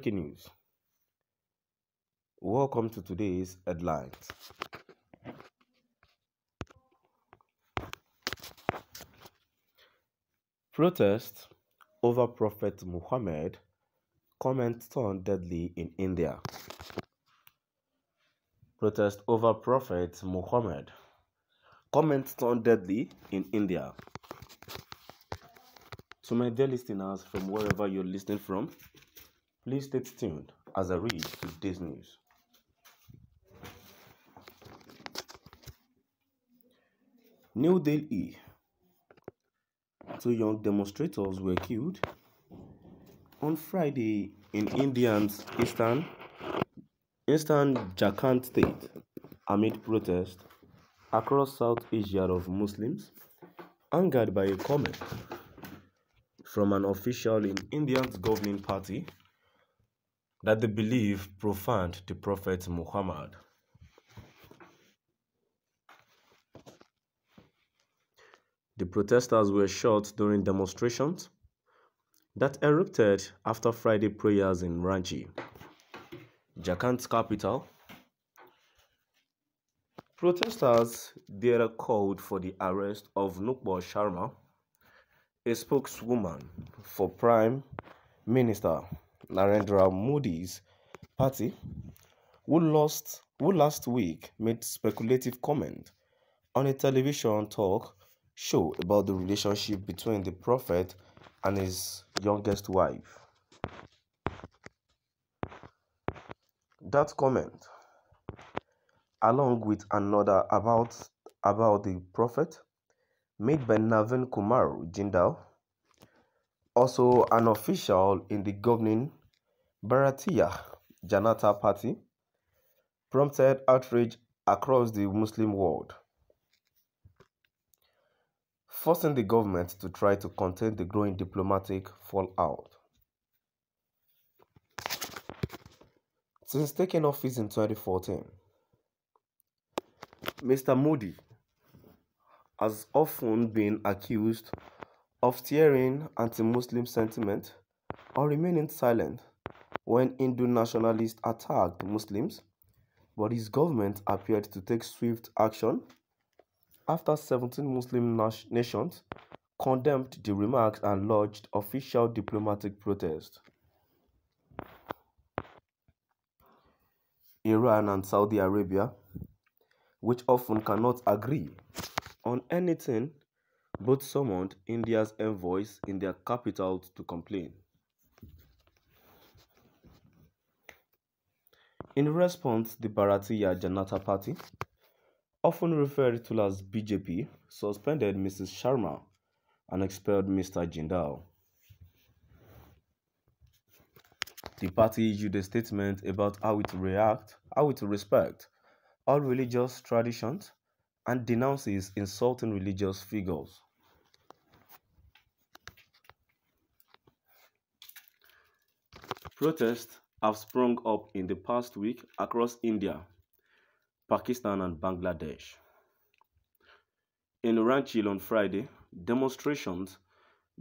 Breaking news. Welcome to today's headlines. Protest over Prophet Muhammad comment turned deadly in India. Protest over Prophet Muhammad comment turned deadly in India. To my dear listeners from wherever you're listening from, please stay tuned as I read today's news. New Delhi. Two young demonstrators were killed on Friday in India's eastern eastern Jharkhand state amid protests across South Asia of Muslims angered by a comment from an official in India's governing party that they believe profaned the Prophet Muhammad. The protesters were shot during demonstrations that erupted after Friday prayers in Ranchi, Jharkhand's capital. Protesters there called for the arrest of Nupur Sharma, a spokeswoman for Prime Minister Narendra Modi's party, who, lost, who last week made speculative comment on a television talk show about the relationship between the prophet and his youngest wife. That comment, along with another about, about the prophet, made by Navin Kumar Jindal, also an official in the governing Bharatiya Janata Party, prompted outrage across the Muslim world forcing the government to try to contain the growing diplomatic fallout. Since taking office in 2014, Mr. Modi has often been accused of steering anti Muslim sentiment or remaining silent when Hindu nationalists attacked Muslims, but his government appeared to take swift action after 17 Muslim nations condemned the remarks and lodged official diplomatic protest. Iran and Saudi Arabia, which often cannot agree on anything, both summoned India's envoys in their capitals to complain. In response, the Bharatiya Janata Party often referred to as BJP, suspended Mrs. Sharma and expelled Mr. Jindal. The party issued a statement about how it react, how it respect all religious traditions and denounces insulting religious figures. Protests have sprung up in the past week across India Pakistan and Bangladesh. In Ranchi on Friday, demonstrations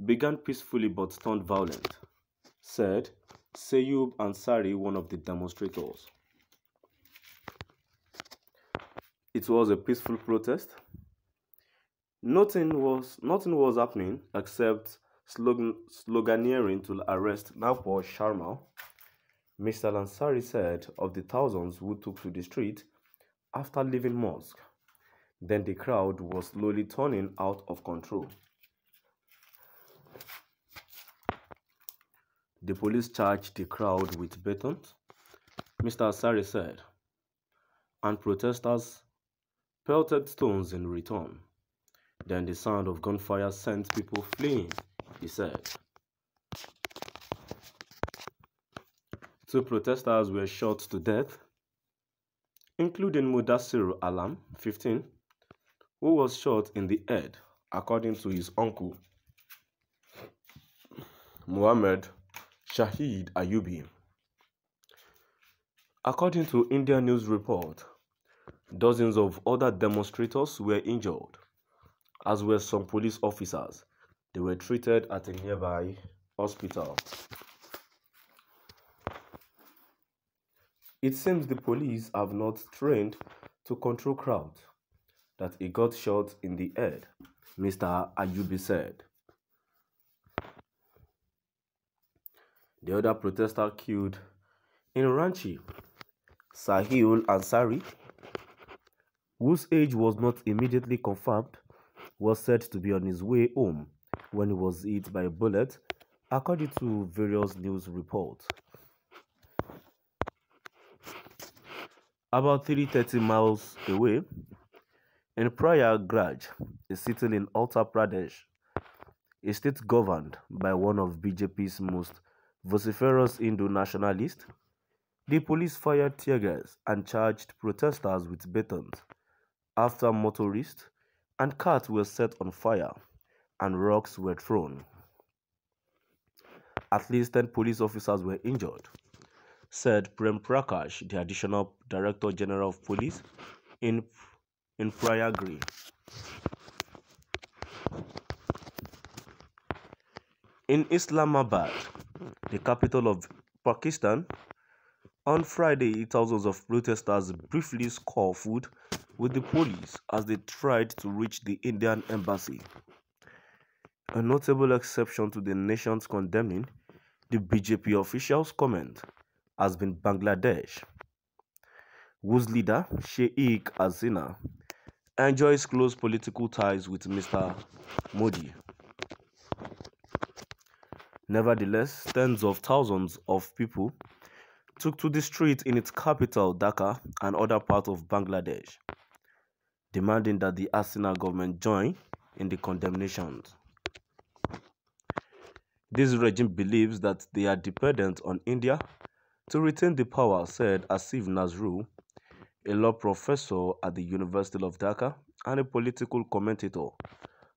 began peacefully but turned violent, said Sayub Ansari, one of the demonstrators. It was a peaceful protest. Nothing was, nothing was happening except slogan, sloganeering to arrest Nupur Sharma. Mr. Lansari said of the thousands who took to the street after leaving mosque, then the crowd was slowly turning out of control. The police charged the crowd with batons, Mr. Ansari said, and protesters pelted stones in return. Then the sound of gunfire sent people fleeing, he said. Two protesters were shot to death including Mudassir Alam, 15, who was shot in the head, according to his uncle, Muhammad Shahid Ayubi. According to India News Report, dozens of other demonstrators were injured, as were some police officers. They were treated at a nearby hospital. It seems the police have not trained to control crowds, that he got shot in the head, Mr. Ayubi said. The other protester killed in Ranchi, Sahil Ansari, whose age was not immediately confirmed, was said to be on his way home when he was hit by a bullet, according to various news reports. About 330 miles away, in Prayagraj, a city in Uttar Pradesh, a state governed by one of BJP's most vociferous Hindu nationalists, the police fired tear gas and charged protesters with batons after motorists and cars were set on fire and rocks were thrown. At least 10 police officers were injured said Prem Prakash, the Additional Director General of Police in, in Prayagraj. In Islamabad, the capital of Pakistan, on Friday, thousands of protesters briefly scuffled with the police as they tried to reach the Indian embassy. A notable exception to the nation's condemning the BJP officials' comment has been Bangladesh, whose leader, Sheikh Hasina, enjoys close political ties with Mr. Modi. Nevertheless, tens of thousands of people took to the street in its capital, Dhaka, and other parts of Bangladesh, demanding that the Hasina government join in the condemnations. This regime believes that they are dependent on India to retain the power, said Asif Nazrul, a law professor at the University of Dhaka and a political commentator,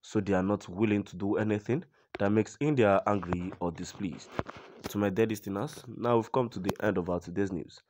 so they are not willing to do anything that makes India angry or displeased. To my dear listeners, now we've come to the end of our today's news.